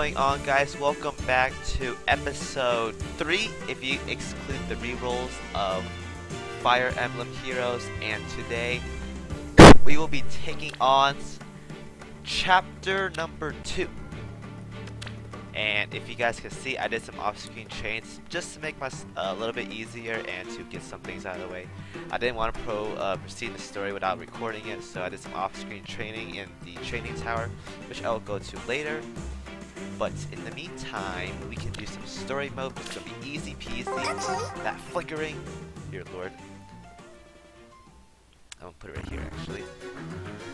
going on guys? Welcome back to episode 3 if you exclude the rerolls of Fire Emblem Heroes. And today we will be taking on chapter number 2 and if you guys can see I did some off-screen chains just to make my a uh, little bit easier and to get some things out of the way. I didn't want to pro uh, proceed the story without recording it so I did some off-screen training in the training tower which I will go to later but in the meantime, we can do some story mode. It's gonna be easy peasy. That flickering, dear lord. I'm gonna put it right here actually.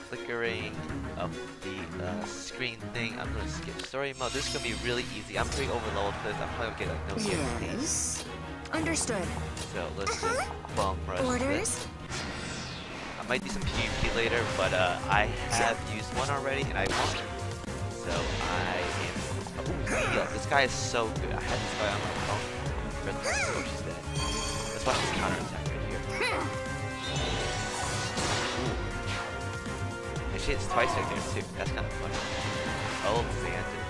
Flickering of the uh, screen thing. I'm gonna skip story mode. This is gonna be really easy. I'm pretty overloaded for this. I'm probably gonna get like no Yes. Understood. So let's just bum rush Orders. This. I might do some PvP later, but uh, I have used one already and I won't. So I this guy is so good. I had this guy on my phone. Oh, she's dead. That's why I'm counterattack right here. Ooh. And she hits twice right there too. That's kind of funny. Oh, Xander.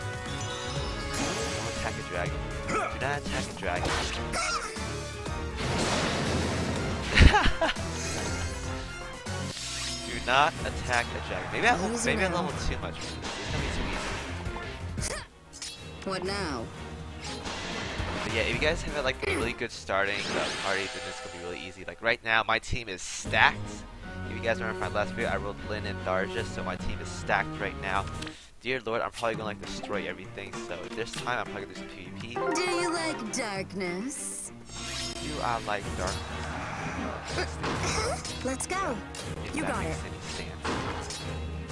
Don't attack a dragon. Do not attack a dragon. Do not attack a dragon. Maybe I, maybe I level too much. It's gonna be too. What now? But yeah, if you guys have like a really good starting uh, party, then this could be really easy. Like right now, my team is stacked. If you guys remember my last video, I rolled Lyn and Tharja, so my team is stacked right now. Dear Lord, I'm probably gonna like destroy everything. So this time, I'm probably gonna do some PvP. Do you like darkness? Do I like darkness? Let's go. If you got it.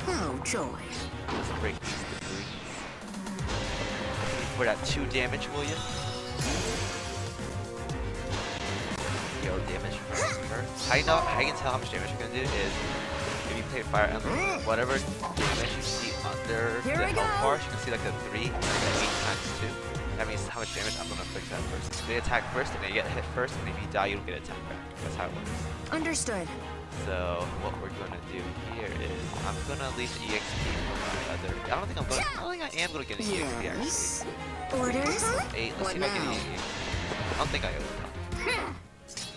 Oh joy. Let's break debris. For that two damage, will you? Yo, damage first. first. How you know? How you can tell how much damage you're gonna do is if you play Fire Emblem, whatever damage you see under Here the health go. bars, you can see like a three, eight times two. That means how much damage I'm gonna inflict that first. They attack first, and they get hit first, and if you die, you don't get attacked back. That's how it works. Understood. So what we're gonna do here is I'm gonna leave the EXP for my other. I don't think I'm gonna. I don't think I am gonna get an EXP actually. Orders? Eight. Let's What see if I get an EXP. I don't think I will.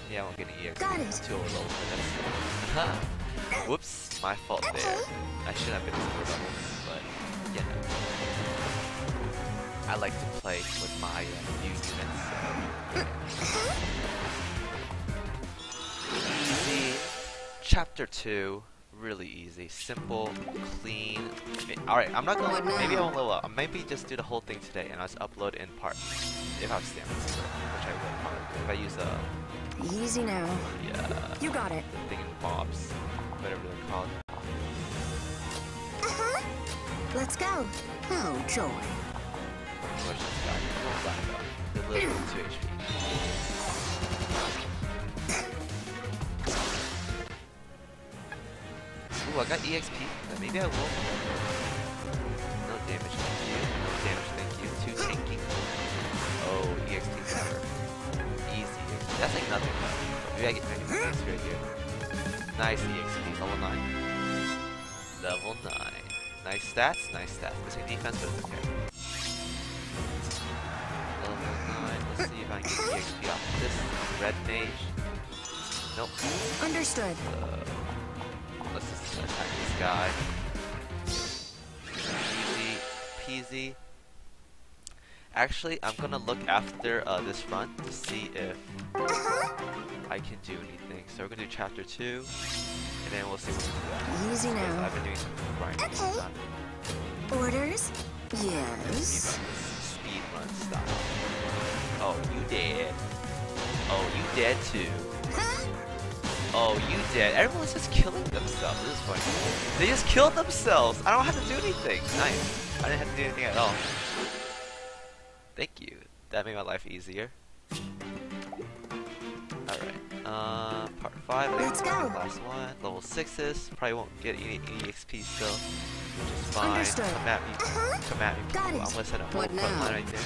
Yeah, I won't get an EXP. Got it. Too overloaded for this. Whoops, my fault there. I should have been super level, but know. I like to play with my uh, new units. So. Chapter two. Really easy, simple, clean. Alright, I'm not gonna. Maybe I won't level up. Maybe just do the whole thing today and I'll just upload in parts. If I have stamina, which I will probably. If I use uh, Easy now. Yeah. You got it. the thing in mobs, whatever they're called. Let's go. Oh joy. What's this guy? Oh, black belt. The little 2 HP. Ooh, I got EXP. Uh, Maybe I will. No damage, thank you. No damage, thank you. Too tanking. Oh, EXP never. Easy. That's like nothing though. Maybe I get maybe EXP right here. Nice EXP, level 9. Level 9. Nice stats, nice stats. Missing defense, but it's okay. Level 9. Let's see if I can get EXP off of this red mage. Nope. Understood. Uh, attack this guy. Easy peasy. Actually, I'm gonna look after uh, this front to see if I can do anything. So we're gonna do chapter 2, and then we'll see what we can do. Easy now. I've been doing some grinding Okay. Orders? Yes. run, speed run style. Oh, you dead. Oh, you dead too. Oh, you did. Everyone's just killing themselves. This is funny. They just killed themselves. I don't have to do anything. Nice. I didn't have to do anything at all. Thank you. That made my life easier. Alright. Uh, part 5. Let's this is the go. Last one. Level 6s. Probably won't get any, any XP still. Which is fine. Understood. Come at me. Come at me. Got. I'm gonna set up a front line right there.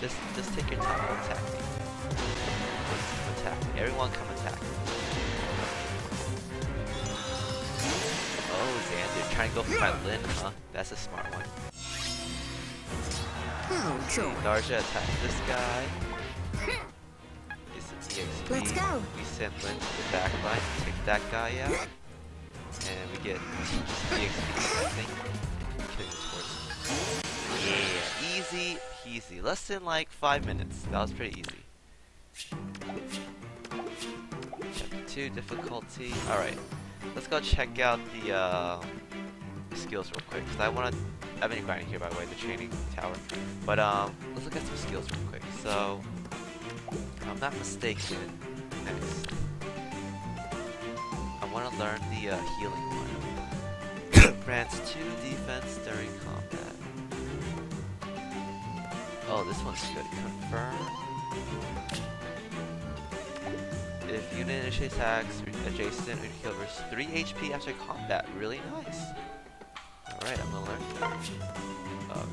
Just, just take your time. and Attack me. Attack me. Everyone come attack me. Trying to go for my Lyn, huh? That's a smart one. Oh, joy. Tharja attacks this guy. Get some EXP. Let's go. We send Lyn to the back line, take that guy out. And we get EXP, I think. Yeah, easy peasy. Less than like five minutes. That was pretty easy. Chapter 2 difficulty. Alright. Let's go check out the uh, skills real quick. Because I want to. I've been grinding here by the way, the training tower. But um, let's look at some skills real quick. So, if I'm not mistaken, next. I want to learn the uh, healing one. Grants 2 defense during combat. Oh, this one's good. Confirm. If unit initiates attacks, adjacent recovers 3 HP after combat. Really nice. Alright, I'm gonna learn that. Uh.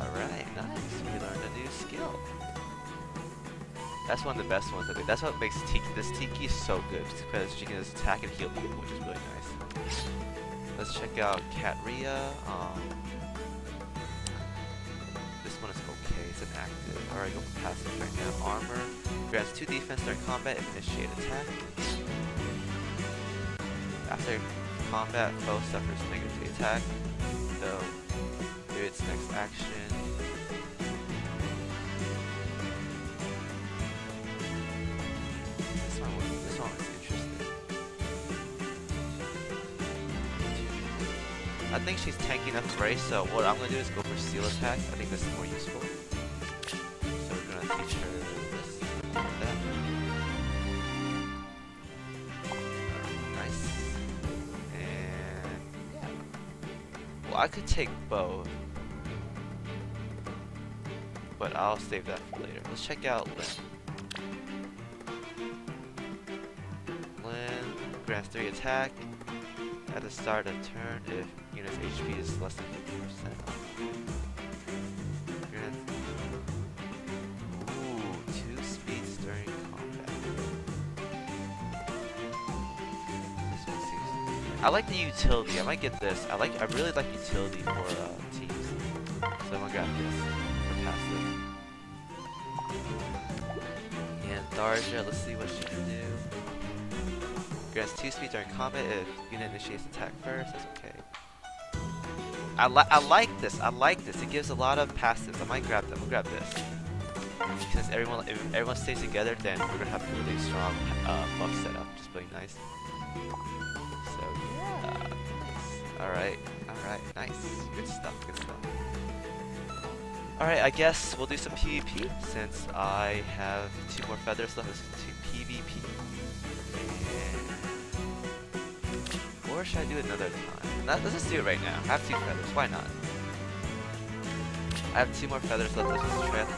Alright, nice. We learned a new skill. That's one of the best ones I think. That's what makes Tiki, this Tiki so good, because she can just attack and heal people, which is really nice. Let's check out Catria. Um, this one is okay, it's inactive. Alright, go for passive right now. Armor. Grants 2 defense during combat if initiate attack. After combat, foe suffers negative attack. So, do its next action. This one, interesting. I think she's tanky enough to race, so what I'm gonna do is go for seal attack. I think this is more useful. I could take both, but I'll save that for later. Let's check out Lyn. Lyn grants 3 attack at the start of turn if unit's HP is less than 50%. I like the utility. I might get this. I like. I really like utility for uh, teams. So I'm gonna grab this for passive. And Tharja, let's see what she can do. Grants two speed during combat if unit initiates attack first. That's okay. I like. I like this. I like this. It gives a lot of passives. I might grab them. We'll grab this. Since everyone, if everyone stays together, then we're gonna have a really strong uh, buff setup. Just really nice. So yeah. All right, all right, nice, good stuff, good stuff. All right, I guess we'll do some PvP since I have two more feathers left. Let's do PvP. And... Or should I do another time? Not, let's just do it right now. I have two feathers. Why not? I have two more feathers left. Let's just try out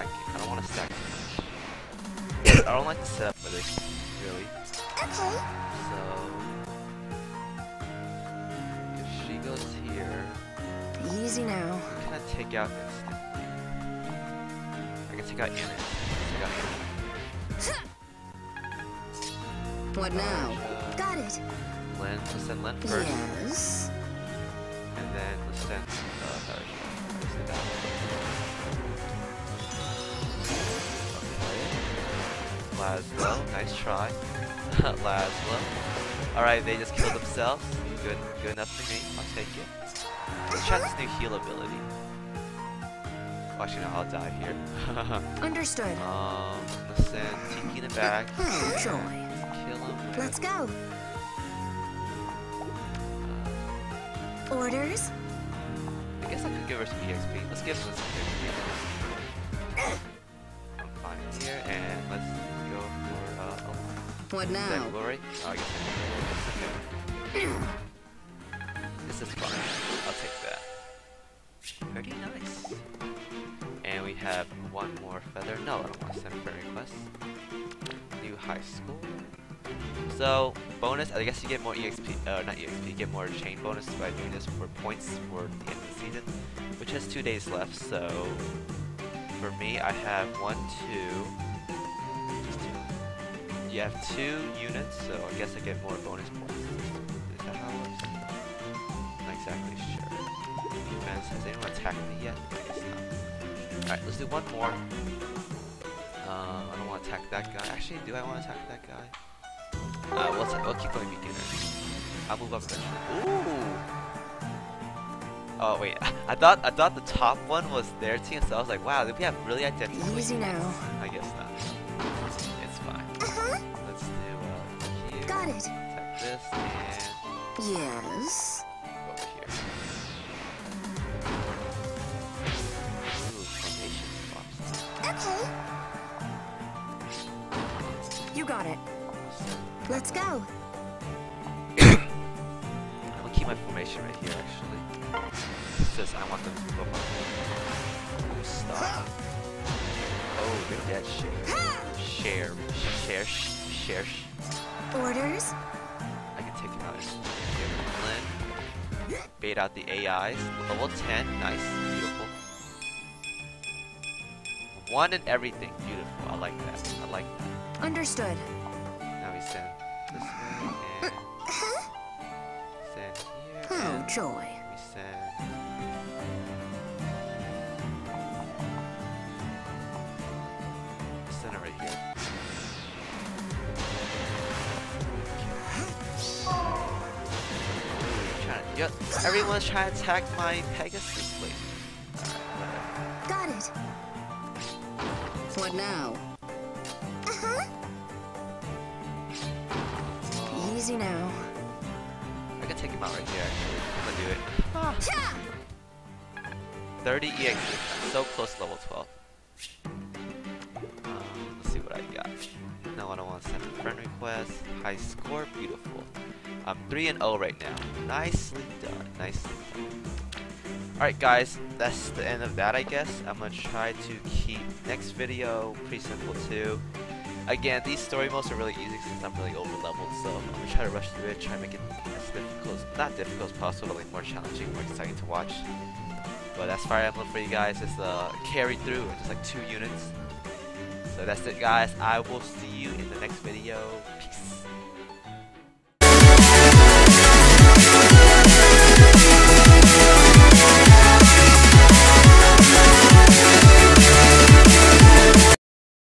careful about Orders? stacking. I don't want to stack. I don't like the setup for this, really. Okay. So, if she goes here, Easy now. we can take out instantly. I can take out Anna. Take out unit. What now? Uh, Got it. Lyn, let's send Lyn first, Yes. and then let's send Laslow, nice try. Laslow. Alright, they just killed themselves. Good good enough for me. I'll take it. Let's try this new heal ability. Oh, actually, no, I'll die here. Understood. um, let's send Tiki in the back. Oh, joy. Kill him Let's go. uh, Orders? I guess I could give her some EXP. Let's give her some What Is that now? glory? Oh, I guess I can. This is fun. I'll take that. Pretty nice. And we have one more feather. No, I don't want to send a friend request. New high school. So bonus, I guess you get more EXP, uh, not EXP, you get more chain bonus by doing this for points for the end of the season, which has two days left. So for me, I have one, two. You have two units, so I guess I get more bonus points. Is that how it works? Not exactly sure. Defense, has anyone attacked me yet? I guess not. Alright, let's do one more. Uh, I don't want to attack that guy. Actually, do I want to attack that guy? Uh, we'll, we'll keep going beginner. I'll move up eventually. Ooh! Oh wait, I thought I thought the top one was their team, so I was like, wow, we have really identical. Easy now. I guess not. Yes. go over here. Ooh, formation swaps. Okay. You got it. Let's go. I'm gonna keep my formation right here, actually. Because I want them to go up. Stop. Oh, the dead share. Share. Share. Share. sh- Orders. Bait out the AIs. Level 10. Nice. Beautiful. One and everything. Beautiful. I like that. I like that. Understood. Now we send this way and send here. Oh, joy. Ooh, you're trying to, yep, everyone's trying to attack my Pegasus. Wait. Alright, Got it. What now? Uh-huh. Easy now. I can take him out right here, actually. I'm gonna do it. Ha! 30 EX, so close to level 12. Um, let's see what I got. No, I don't want to send a friend request. High score, beautiful. I'm 3 and 0 right now. Nicely done. Nicely done. Alright guys, that's the end of that I guess. I'm gonna try to keep next video pretty simple too. Again, these story modes are really easy since I'm really over leveled, so I'm gonna try to rush through it, try to make it as difficult not difficult as possible, but like more challenging, more exciting to watch. But that's Fire Emblem for you guys. It's uh, carried through, just like two units. So that's it guys. I will see you in the next video. Peace.